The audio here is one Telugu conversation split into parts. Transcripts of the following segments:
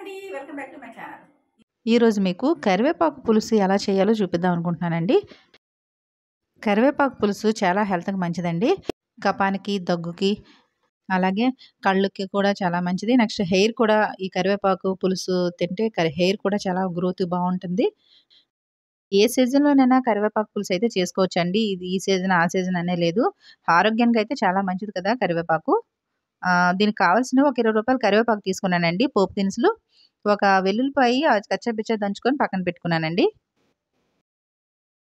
అండి. Welcome back to my channel. ఈరోజు మీకు కరివేపాకు పులుసు ఎలా చేయాలో చూపిద్దాం అనుకుంటున్నానండి. కరివేపాకు పులుసు చాలా హెల్త్కి మంచిదండి. కపానికి దగ్గుకి అలాగే కళ్ళుకి కూడా చాలా మంచిది. నెక్స్ట్ హెయిర్ కూడా ఈ కరివేపాకు పులుసు తింటే హెయిర్ కూడా చాలా గ్రోత్ బాగుంటుంది. ఏ సీజన్లోనైనా కరివేపాకు పులుసు అయితే చేసుకోవచ్చండి. ఇది ఈ సీజన్ ఆ సీజన్ అనే లేదు. ఆరోగ్యానికి అయితే చాలా మంచిది కదా కరివేపాకు. దీనికి కావాల్సిన ఒక ఇరవై రూపాయలు కరివేపాకు తీసుకున్నానండి. పోపు దినుసులు ఒక వెల్లుల్లిపాయ కచ్చపిచ్చ దంచుకొని పక్కన పెట్టుకున్నానండి.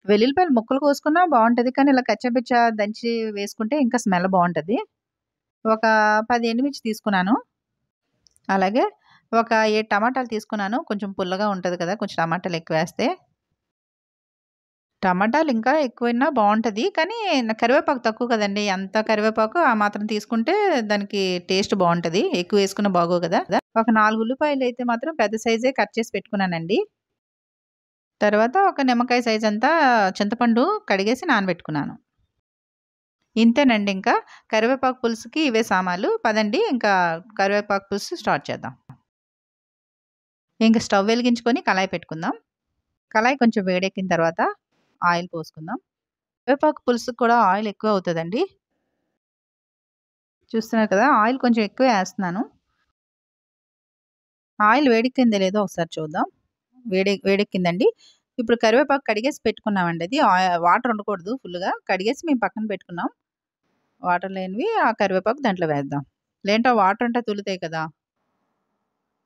వెల్లుల్లిపాయలు ముక్కలు కోసుకున్నా బాగుంటుంది కానీ ఇలా కచ్చపిచ్చ దంచి వేసుకుంటే ఇంకా స్మెల్ బాగుంటుంది. ఒక పది ఎండుమిర్చి తీసుకున్నాను. అలాగే ఒక ఏడు టమాటాలు తీసుకున్నాను. కొంచెం పుల్లగా ఉంటుంది కదా కొంచెం టమాటాలు ఎక్కువ వేస్తే. టమాటాలు ఇంకా ఎక్కువైనా బాగుంటుంది కానీ కరివేపాకు తక్కువ కదండి. అంత కరివేపాకు ఆ మాత్రం తీసుకుంటే దానికి టేస్ట్ బాగుంటుంది. ఎక్కువ వేసుకున్న బాగో కదా. ఒక నాలుగు ఉల్లిపాయలు అయితే మాత్రం పెద్ద సైజే కట్ చేసి పెట్టుకున్నానండి. తర్వాత ఒక నిమ్మకాయ సైజ్ అంతా చింతపండు కడిగేసి నానబెట్టుకున్నాను. ఇంతేనండి ఇంకా. కరివేపాకు పులుసుకి ఇవే సామాన్లు. పదండి ఇంకా కరివేపాకు పులుసు స్టార్ట్ చేద్దాం. ఇంకా స్టవ్ వెలిగించుకొని కళాయి పెట్టుకుందాం. కళాయి కొంచెం వేడెక్కిన తర్వాత ఆయిల్ పోసుకుందాం. కరివేపాకు పులుసుకి కూడా ఆయిల్ ఎక్కువ అవుతుందండి. చూస్తున్నారు కదా ఆయిల్ కొంచెం ఎక్కువ వేస్తున్నాను. ఆయిల్ వేడెక్కింది లేదో ఒకసారి చూద్దాం. వేడి వేడెక్కిందండి. ఇప్పుడు కరివేపాకు కడిగేసి పెట్టుకున్నామండి అది. వాటర్ ఉండకూడదు ఫుల్గా కడిగేసి మేము పక్కన పెట్టుకున్నాం. వాటర్ లేనివి ఆ కరివేపాకు దాంట్లో వేద్దాం. లేంటో వాటర్ అంటే తులుతాయి కదా.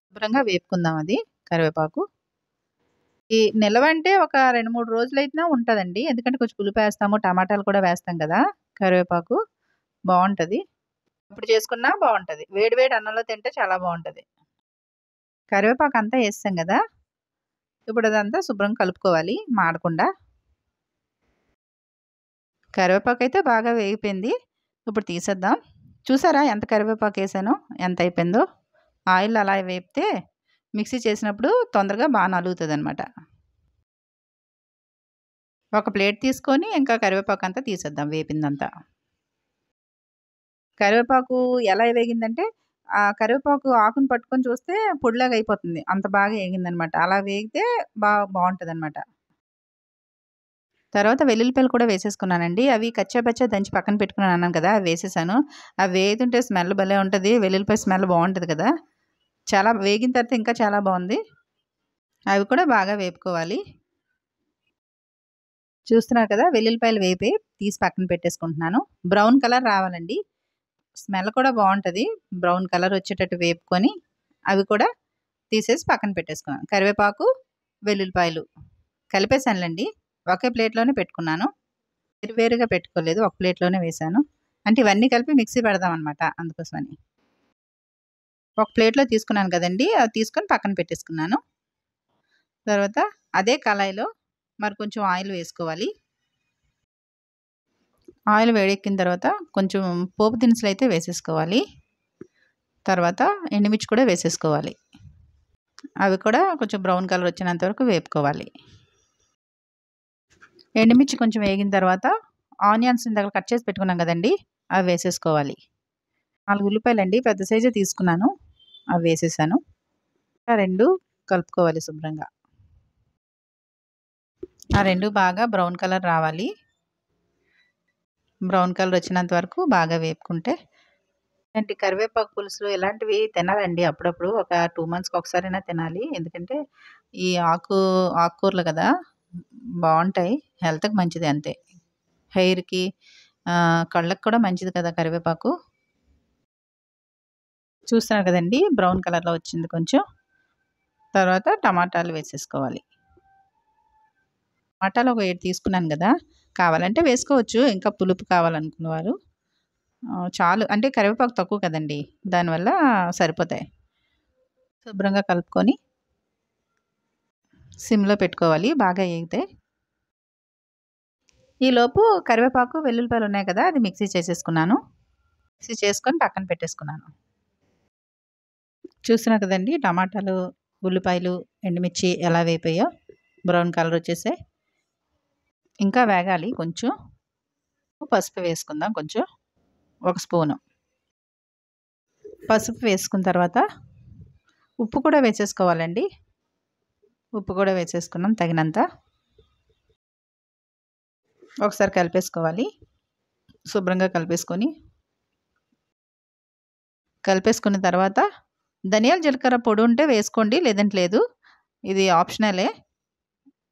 శుభ్రంగా వేపుకుందాం అది కరివేపాకు. ఈ నిలవంటే ఒక రెండు మూడు రోజులు అయినా ఉంటుందండి. ఎందుకంటే కొంచెం పులుపు వేస్తాము టమాటాలు కూడా వేస్తాం కదా కరివేపాకు. బాగుంటుంది. ఇప్పుడు చేసుకున్నా బాగుంటుంది. వేడి వేడి అన్నంలో తింటే చాలా బాగుంటుంది. కరివేపాకు అంతా వేస్తాం కదా! ఇప్పుడు అదంతా శుభ్రం కలుపుకోవాలి మాడకుండా. కరివేపాకు అయితే బాగా వేగిపోయింది. ఇప్పుడు తీసేద్దాం. చూసారా ఎంత కరివేపాకు వేసానో? ఎంత అయిపోయిందో? ఆయిల్ అలా వేపితే మిక్సీ చేసినప్పుడు తొందరగా బాగా నలుగుతుంది అనమాట ఒక ప్లేట్ తీసుకొని ఇంకా కరివేపాకు అంతా తీసేద్దాం వేపిందంతా కరివేపాకు ఎలా వేగిందంటే ఆ కరివేపాకు ఆకును పట్టుకొని చూస్తే పొడిలాగా అయిపోతుంది. అంత బాగా వేగిందనమాట. అలా వేగితే బాగా బాగుంటుంది అనమాట తర్వాత వెల్లుల్లిపాయలు కూడా వేసేసుకున్నానండి. అవి కచ్చాపచ్చా దంచి పక్కన పెట్టుకున్నాను అన్నాను కదా అవి వేసేసాను. అవి వేగుతుంటే స్మెల్ భలే ఉంటుంది. వెల్లుల్లిపాయ స్మెల్ బాగుంటుంది కదా. చాలా వేగిన తర్వాత ఇంకా చాలా బాగుంది. అవి కూడా బాగా వేపుకోవాలి. చూస్తున్నారు కదా వెల్లుల్లిపాయలు వేపి తీసి పక్కన పెట్టేసుకుంటున్నాను. బ్రౌన్ కలర్ రావాలండి. స్మెల్ కూడా బాగుంటుంది. బ్రౌన్ కలర్ వచ్చేటట్టు వేపుకొని అవి కూడా తీసేసి పక్కన పెట్టేసుకున్నాను. కరివేపాకు వెల్లుల్లిపాయలు కలిపేసానులేండి ఒకే ప్లేట్లోనే పెట్టుకున్నాను. వేరువేరుగా పెట్టుకోలేదు. ఒక ప్లేట్లోనే వేసాను అంటే ఇవన్నీ కలిపి మిక్సీ పెడదాం అనమాట అందుకోసమని. ఒక ప్లేట్లో తీసుకున్నాను కదండి. అది తీసుకొని పక్కన పెట్టేసుకున్నాను. తర్వాత అదే కళాయిలో మరి కొంచెం ఆయిల్ వేసుకోవాలి. ఆయిల్ వేడెక్కిన తర్వాత కొంచెం పోపు దినుసులు అయితే వేసేసుకోవాలి. తర్వాత ఎండుమిర్చి కూడా వేసేసుకోవాలి. అవి కూడా కొంచెం బ్రౌన్ కలర్ వచ్చినంత వరకు వేపుకోవాలి. ఎండుమిర్చి కొంచెం వేగిన తర్వాత ఆనియన్స్ ఇందాక కట్ చేసి పెట్టుకున్నాం కదండి అవి వేసేసుకోవాలి. నాలుగు ఉల్లిపాయలు అండి పెద్ద సైజే తీసుకున్నాను అవి వేసేసాను. ఆ రెండు కలుపుకోవాలి శుభ్రంగా. ఆ రెండు బాగా బ్రౌన్ కలర్ రావాలి. బ్రౌన్ కలర్ వచ్చినంత వరకు బాగా వేపుకుంటే ఇలాంటి కరివేపాకు పులుసులు ఇలాంటివి తినాలండి? అప్పుడప్పుడు ఒక టూ మంత్స్కి ఒకసారైనా తినాలి. ఎందుకంటే ఈ ఆకు ఆకుకూరలు కదా బాగుంటాయి. హెల్త్కి మంచిది అంతే. హెయిర్కి కళ్ళకు కూడా మంచిది కదా కరివేపాకు. చూస్తున్నారు కదండి బ్రౌన్ కలర్లో వచ్చింది కొంచెం. తర్వాత టమాటాలు వేసేసుకోవాలి. టమాటాలు ఒక ఏడు తీసుకున్నాను కదా కావాలంటే వేసుకోవచ్చు. ఇంకా పులుపు కావాలనుకునేవారు చాలు. అంటే కరివేపాకు తక్కువ కదండి. దానివల్ల సరిపోతాయి. శుభ్రంగా కలుపుకొని సిమ్లో పెట్టుకోవాలి. బాగా వేగితే. ఈలోపు కరివేపాకు వెల్లుల్లిపాయలు ఉన్నాయి కదా అది మిక్సీ చేసేసుకున్నాను. మిక్సీ చేసుకొని పక్కన పెట్టేసుకున్నాను. చూస్తున్నా కదండి టమాటాలు ఉల్లిపాయలు ఎండుమిర్చి ఎలా వేపాయో. బ్రౌన్ కలర్ వచ్చేసాయి. ఇంకా వేగాలి. కొంచెం పసుపు వేసుకుందాం కొంచెం. ఒక స్పూను. పసుపు వేసుకున్న తర్వాత ఉప్పు కూడా వేసేసుకోవాలండి. ఉప్పు కూడా వేసేసుకున్నాం తగినంత. ఒకసారి కలిపేసుకోవాలి. శుభ్రంగా కలిపేసుకొని. కలిపేసుకున్న తర్వాత ధనియాల జీలకర్ర పొడి ఉంటే వేసుకోండి. లేదంటే లేదు. ఇది ఆప్షనలే.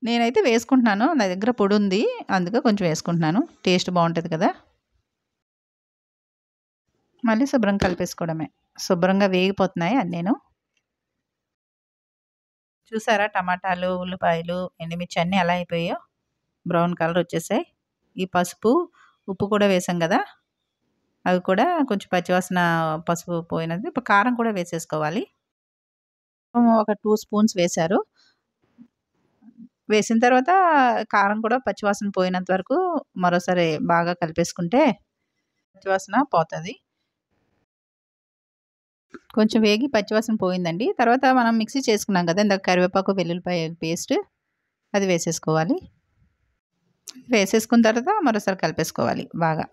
నేనైతే వేసుకుంటున్నాను. నా దగ్గర పొడి ఉంది. అందుకే కొంచెం వేసుకుంటున్నాను. టేస్ట్ బాగుంటుంది కదా. మళ్ళీ శుభ్రం కలిపేసుకోవడమే. శుభ్రంగా వేగిపోతున్నాయి నేను. చూసారా టమాటాలు ఉల్లిపాయలు ఎండుమిర్చి అన్నీ ఎలా అయిపోయాయో? బ్రౌన్ కలర్ వచ్చేసాయి. ఈ పసుపు ఉప్పు కూడా వేసాం కదా. అవి కూడా కొంచెం పచ్చివాసన పసుపు పోయినది. ఇప్పుడు కారం కూడా వేసేసుకోవాలి. ఒక టూ స్పూన్స్ వేశారు. వేసిన తర్వాత కారం కూడా పచ్చివాసన పోయినంత వరకు మరోసారి బాగా కలిపేసుకుంటే పచ్చివాసన పోతుంది. కొంచెం వేగి పచ్చివాసన పోయిందండి. తర్వాత మనం మిక్సీ చేసుకున్నాం కదా ఇందాక కరివేపాకు వెల్లుల్లిపాయ పేస్ట్ అది వేసేసుకోవాలి. వేసేసుకున్న తర్వాత మరోసారి కలిపేసుకోవాలి బాగా.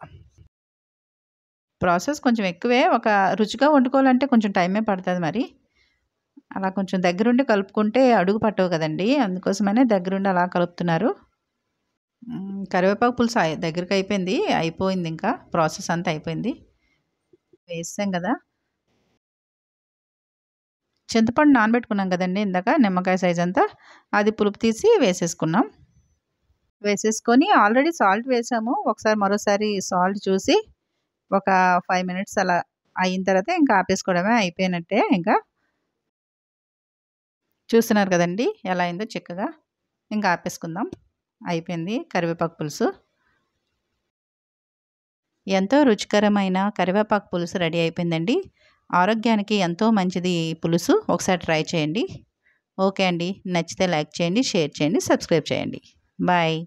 ప్రాసెస్ కొంచెం ఎక్కువే ఒక రుచిగా వండుకోవాలంటే కొంచెం టైమే పడుతుంది మరి. అలా కొంచెం దగ్గరుండి కలుపుకుంటే అడుగు పట్టవు కదండి. అందుకోసమనే దగ్గరుండి అలా కలుపుతున్నారు. కరివేపాకు పులుసు దగ్గరికి అయిపోయింది. అయిపోయింది ఇంకా. ప్రాసెస్ అంతా అయిపోయింది. వేసాం కదా. చింతపండు నానబెట్టుకున్నాం కదండి ఇందాక నిమ్మకాయ సైజ్ అంతా. అది పులుపు తీసి వేసేసుకున్నాం. వేసేసుకొని ఆల్రెడీ సాల్ట్ వేసాము. ఒకసారి మరోసారి సాల్ట్ చూసి ఒక ఫైవ్ మినిట్స్ అలా అయిన తర్వాత ఇంకా ఆపేసుకోవడమే అయిపోయినట్టే ఇంకా. చూస్తున్నారు కదండి. ఎలా అయిందో చిక్కగా ఇంకా ఆపేసుకుందాం. అయిపోయింది కరివేపాకు పులుసు. ఎంతో రుచికరమైన కరివేపాకు పులుసు రెడీ అయిపోయిందండి. ఆరోగ్యానికి ఎంతో మంచిది పులుసు. ఒకసారి ట్రై చేయండి. ఓకే అండి. నచ్చితే లైక్ చేయండి షేర్ చేయండి సబ్స్క్రైబ్ చేయండి. బాయ్.